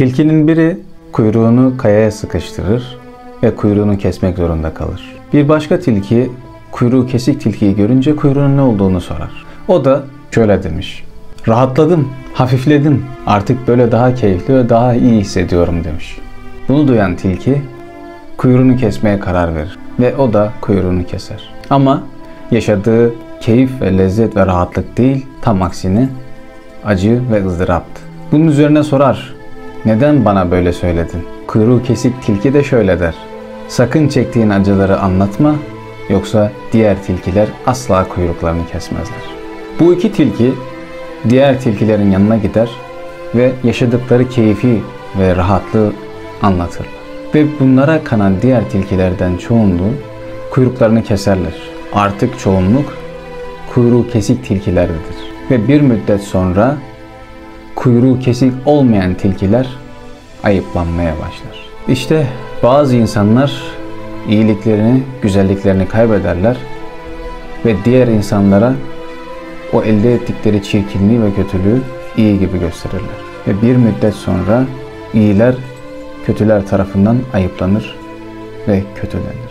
Tilkinin biri kuyruğunu kayaya sıkıştırır ve kuyruğunu kesmek zorunda kalır. Bir başka tilki kuyruğu kesik tilkiyi görünce kuyruğunun ne olduğunu sorar. O da şöyle demiş. Rahatladım, hafifledim. Artık böyle daha keyifli ve daha iyi hissediyorum demiş. Bunu duyan tilki kuyruğunu kesmeye karar verir ve o da kuyruğunu keser. Ama yaşadığı keyif ve lezzet ve rahatlık değil, tam aksine acı ve ızdıraptı. Bunun üzerine sorar. Neden bana böyle söyledin? Kuyruğu kesik tilki de şöyle der. Sakın çektiğin acıları anlatma yoksa diğer tilkiler asla kuyruklarını kesmezler. Bu iki tilki diğer tilkilerin yanına gider ve yaşadıkları keyfi ve rahatlığı anlatırlar. Ve bunlara kanan diğer tilkilerden çoğunluğu kuyruklarını keserler. Artık çoğunluk kuyruğu kesik tilkilerdedir. Ve bir müddet sonra kuyruğu kesik olmayan tilkiler ayıplanmaya başlar. İşte bazı insanlar iyiliklerini, güzelliklerini kaybederler ve diğer insanlara o elde ettikleri çirkinliği ve kötülüğü iyi gibi gösterirler. Ve bir müddet sonra iyiler kötüler tarafından ayıplanır ve kötülenir.